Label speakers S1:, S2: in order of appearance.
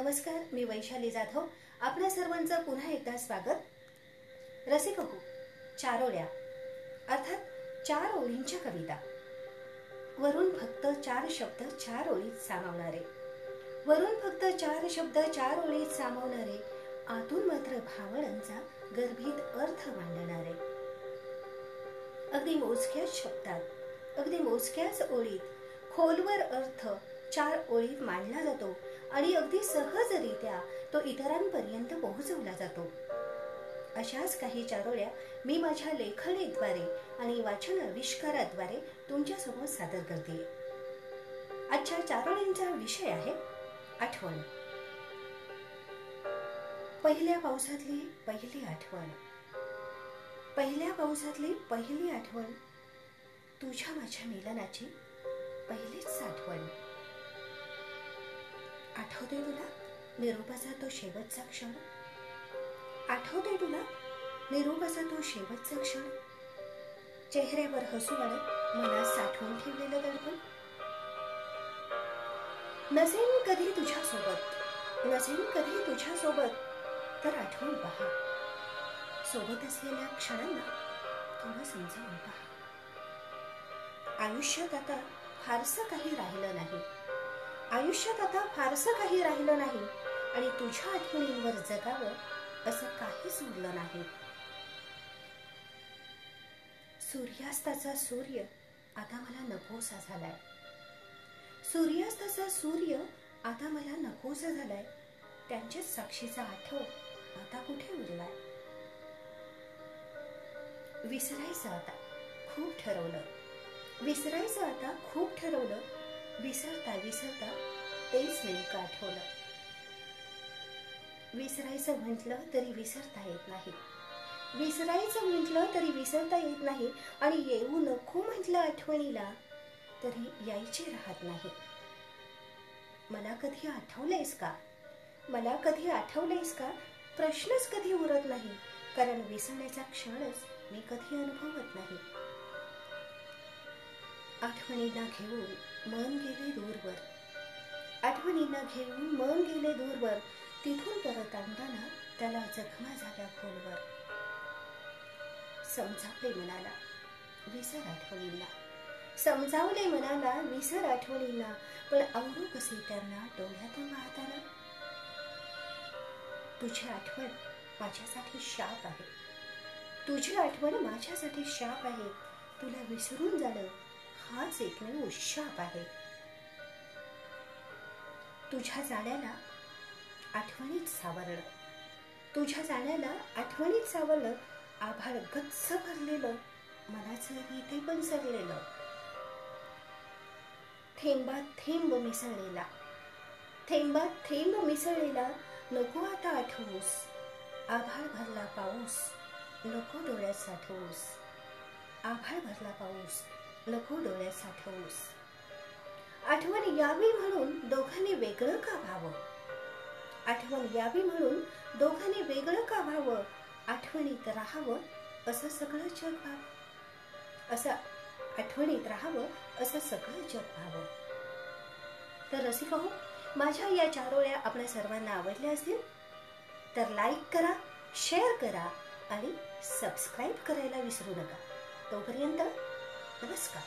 S1: नमस्कार मी वैशाली जाधव. आपल्या सर्वांचं पुन्हा एकदा स्वागत. रसिक हो चारोळ्या. अर्थात चार ओळींच्या कविता. वरून फक्त चार शब्द चार ओळीत सामावणारे. वरून फक्त चार शब्द चार ओळीत सामावणारे आतून मात्र भावनांचा गर्भित अर्थ मांडणारे. अगदी मोजक्याच शब्दात अगदी मोजक्याच ओळीत खोलवर अर्थ चार ओळीत मांडला जातो. आणि अगदी सहजरित्या तो इतरांपर्यंत पोहोचवला जातो. अशाच काही चारोळ्या मी माझ्या लेखणीद्वारे आणि वाचन आविष्काराद्वारे तुमच्यासमोर सादर करते. आजच्या चारोळींचा विषय आहे आठवण. पहिल्या पावसातली पहिली आठवण. पहिल्या पावसातली पहिली आठवण तुझ्या माझ्या मिलनाची पहिलीच आठवण. आठवते तुला? निरोपाचा तो शेवटचा क्षण? आठवते तुला? निरोपाचा तो शेवटचा क्षण? चेहऱ्यावर हसू वाढत मनात साठवून ठेवलेलं दडपण? नसेन कधी तुझ्या सोबत नसेन कधी तुझ्या सोबत तर आठवून पहा. सोबत असलेल्या क्षणांना थोडं समजावून पहा. आयुष्यात आता फारसं काही राहिलं नाही. आयुष्यात आता फारसं काही राहिलं नाही. आणि तुझ्या आठवणींवर जगावं असं काहीच उरलं नाही. सूर्यास्ताचा सूर्य आता मला नकोसा झालाय. सूर्यास्ताचा सूर्य आता मला नकोसा झालाय. त्यांच्याच साक्षीचा आठव आता कुठे उरलाय? विसरायचं आता खूप ठरवलं. विसरायचं आता खूप ठरवलं. विसरता विसरता तेच नेमकं आठवलं. विसरायचं म्हटलं तरी विसरता येत नाही. विसरायचं म्हटलं तरी विसरता येत नाही आणि येऊ नको म्हटलं आठवणीला तरी यायचे राहत नाही. मला कधी आठवलंयस का? मला कधी आठवलंयस का? प्रश्नच कधी उरत नाही कारण विसरण्याचा क्षणच मी कधी अनुभवत नाही. आठवणीला घेऊन मन गेले दूरवर. आठवणींना घेऊन मन गेले दूरवर. तिथून परत आणताना त्याला जखमा झाल्या खोलवर. समजावले मनाला. विसर आठवणींना. समजावले मनाला विसर आठवणींना. पण आवडू कसे त्यांना डोळ्यातून वाहताना तुझी आठवण माझ्यासाठी शाप आहे. तुझी आठवण माझ्यासाठी शाप आहे. तुला विसरून जाणं हाच एकमेव शाप आहे. तुझ्या जाण्याला आठवणीत सावरलं. तुझ्या जाण्याला आठवणीत सावरलं. आभाळ गच्च भरलेलं. मनाचं इथे पण सरलेलं थेंबा थेंब मिसळलेला. थेंबात थेंब मिसळलेला. नको आता आठवूस. आभाळ भरला पाऊस. नको डोळ्यात साठवूस. आभाळ भरला पाऊस. नको डोळ्यात साठवूस. आठवण यावी म्हणून दोघांनी वेगळं का व्हावं? आठवण यावी म्हणून दोघांनी वेगळं का व्हावं? आठवणीत राहावं असं सगळं जग व्हावं. असं आठवणीत राहावं असं सगळं जग व्हावं. तर रसिका हो माझ्या या चारोळ्या आपल्या सर्वांना आवडल्या असतील? तर लाईक करा शेअर करा आणि सबस्क्राईब करायला विसरू नका. तोपर्यंत नमस्कार.